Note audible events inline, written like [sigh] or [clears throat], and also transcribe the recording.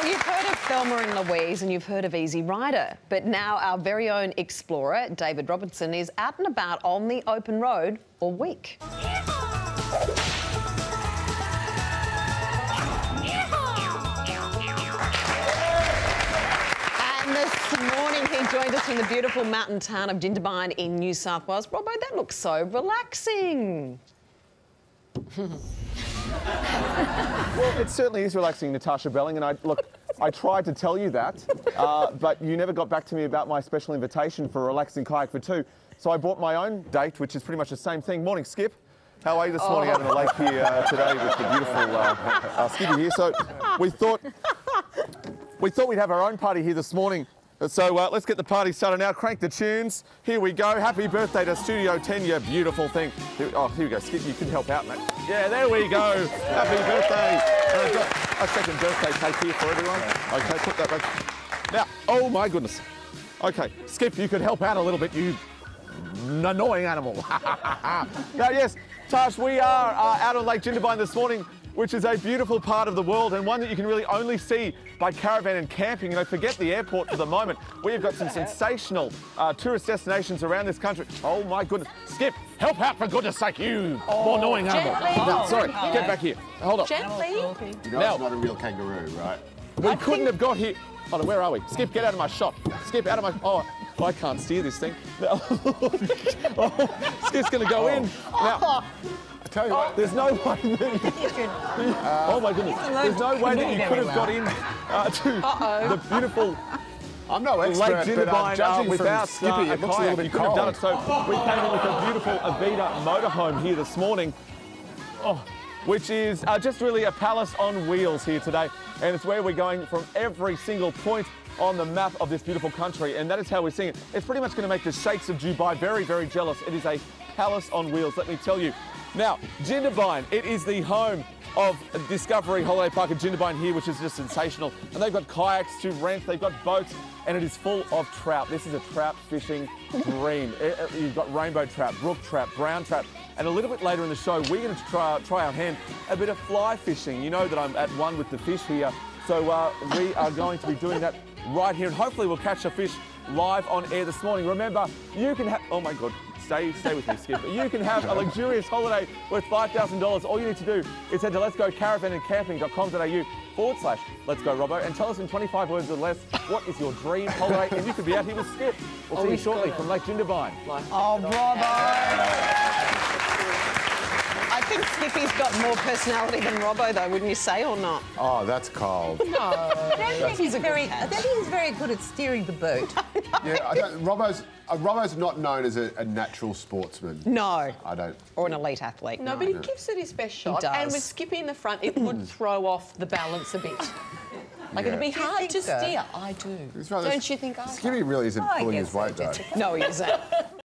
Well, you've heard of Thelma and Louise and you've heard of Easy Rider, but now our very own explorer, David Robinson, is out and about on the open road all week. And this morning he joined us from the beautiful mountain town of Jindabyne in New South Wales. Robbo, that looks so relaxing. [laughs] Well, it certainly is relaxing, Natarsha Belling, and I look. I tried to tell you that, uh, but you never got back to me about my special invitation for a relaxing kayak for two. So I bought my own date, which is pretty much the same thing. Morning, Skip. How are you this morning out on the lake here uh, today with the beautiful uh, uh, Skippy here? So we thought we thought we'd have our own party here this morning. So uh, let's get the party started now. Crank the tunes. Here we go. Happy birthday to Studio 10, you beautiful thing. Here, oh, here we go. Skip, you can help out, mate. Yeah, there we go. Happy birthday. And I've got a second birthday cake here for everyone. Okay, put that back. Now, oh my goodness. Okay, Skip, you could help out a little bit, you annoying animal. [laughs] now, yes, Tash, we are uh, out on Lake Jindabyne this morning, which is a beautiful part of the world and one that you can really only see by caravan and camping. You know, forget the airport for the moment. We've got some sensational uh, tourist destinations around this country. Oh my goodness. Skip, help out for goodness sake, you more annoying animal. gently. Now, sorry, get back here. Hold on. Gently. You know Now- it's not a real kangaroo, right? We couldn't have got here. Hold on, where are we? Skip, get out of my shot. Skip, out of my. Oh, I can't steer this thing. [laughs] oh, Skip's going to go in. Now, I tell you what, there's no [laughs] way that you, Oh my goodness. There's no way that you could have got in uh, to the beautiful [laughs] I'm no Lake expert, but uh, Jindabyne uh, without from Skippy, uh, it looks a little bit You couldn't have done cold. it. So we came in with a beautiful Avida motorhome here this morning. Oh, which is uh, just really a palace on wheels here today. And it's where we're going from every single point on the map of this beautiful country. And that is how we're seeing it. It's pretty much going to make the sheikhs of Dubai very, very jealous. It is a palace on wheels, let me tell you. Now, Jindabyne, it is the home of Discovery Holiday Park at Jindabyne here, which is just sensational. And they've got kayaks to rent, they've got boats, and it is full of trout. This is a trout fishing [laughs] dream. Eh, eh, You've got rainbow trout, brook trout, brown trout, and a little bit later in the show, we're going to try, try our hand a bit of fly fishing. You know that I'm at one with the fish here, so uh, we are going to be doing that right here, and hopefully we'll catch a fish live on air this morning. Remember, you can have. Oh my God. Stay, stay with me, Skip. You can have a luxurious holiday worth $5,000. All you need to do is head to letsgocaravanandcamping.com.au forward slash Let's Go Robbo and tell us in 25 words or less what is your dream holiday and you could be out here with Skip. We'll see you shortly from Lake Jindabyne. Oh, Robbo! I think Skippy's got more personality than Robbo, though, wouldn't you say, or not? oh, that's cold. I don't think he's very. I don't think he's very good at steering the boat. [laughs] yeah, I don't, Robbo's, uh, Robbo's not known as a, a natural sportsman. No. I don't. Or an elite athlete. No, but he gives it his best shot. does. And with Skippy in the front, it would [clears throat] throw off the balance a bit. [laughs] Like it'd be hard to so? steer. I do. It's rather- Don't you think I? Skippy really isn't I pulling his weight, so, though. [laughs] No, he isn't.